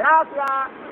Gracias.